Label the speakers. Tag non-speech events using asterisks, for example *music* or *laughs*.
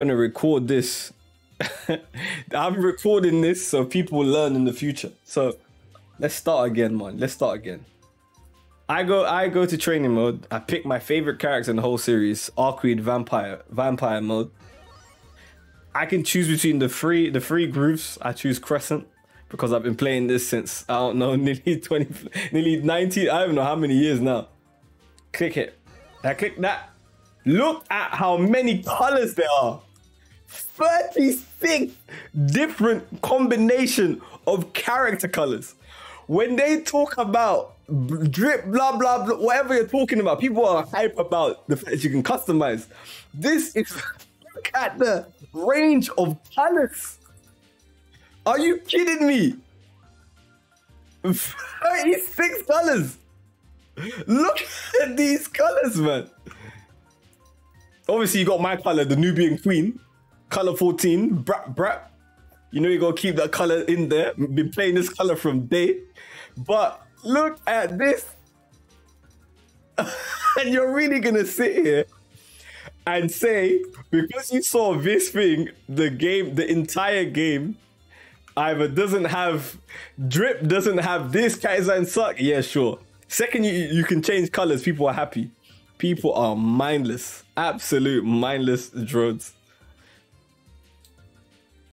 Speaker 1: gonna record this. *laughs* I'm recording this so people learn in the future. So let's start again, man. Let's start again. I go I go to training mode. I pick my favorite character in the whole series, Arcueid Vampire Vampire mode. I can choose between the three the three groups. I choose Crescent because I've been playing this since I don't know *laughs* nearly 20 nearly 19 I don't know how many years now. Click it. I click that. Look at how many colors there are. 36 different combination of character colors. When they talk about drip, blah, blah, blah, whatever you're talking about, people are hype about the fact that you can customize. This is, *laughs* look at the range of colors. Are you kidding me? 36 colors. Look at these colors, man. Obviously, you got my color, the Nubian Queen, color 14, brat brat. You know you gotta keep that color in there. Been playing this color from day. But look at this. *laughs* and you're really gonna sit here and say, because you saw this thing, the game, the entire game, either doesn't have drip, doesn't have this, Kaizen suck. Yeah, sure. Second, you, you can change colors, people are happy. People are mindless, absolute mindless drones.